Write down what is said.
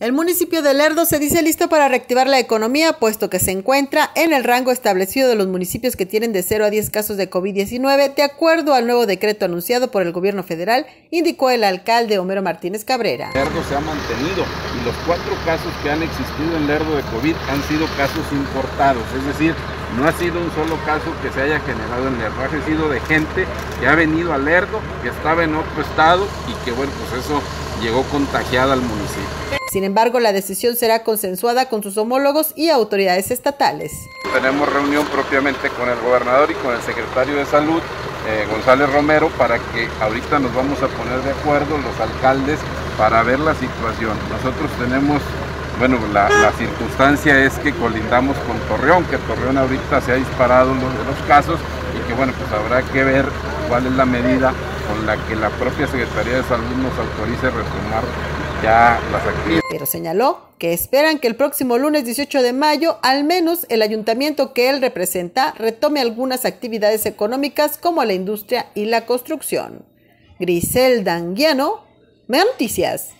El municipio de Lerdo se dice listo para reactivar la economía, puesto que se encuentra en el rango establecido de los municipios que tienen de 0 a 10 casos de COVID-19, de acuerdo al nuevo decreto anunciado por el gobierno federal, indicó el alcalde Homero Martínez Cabrera. Lerdo se ha mantenido y los cuatro casos que han existido en Lerdo de COVID han sido casos importados, es decir, no ha sido un solo caso que se haya generado en Lerdo, ha sido de gente que ha venido a Lerdo, que estaba en otro estado y que bueno, pues eso llegó contagiada al municipio. Sin embargo, la decisión será consensuada con sus homólogos y autoridades estatales. Tenemos reunión propiamente con el gobernador y con el secretario de Salud, eh, González Romero, para que ahorita nos vamos a poner de acuerdo los alcaldes para ver la situación. Nosotros tenemos, bueno, la, la circunstancia es que colindamos con Torreón, que Torreón ahorita se ha disparado los, los casos y que bueno, pues habrá que ver cuál es la medida con la que la propia Secretaría de Salud nos autorice retomar ya. Pero señaló que esperan que el próximo lunes 18 de mayo al menos el ayuntamiento que él representa retome algunas actividades económicas como la industria y la construcción. Grisel Danguiano, Noticias.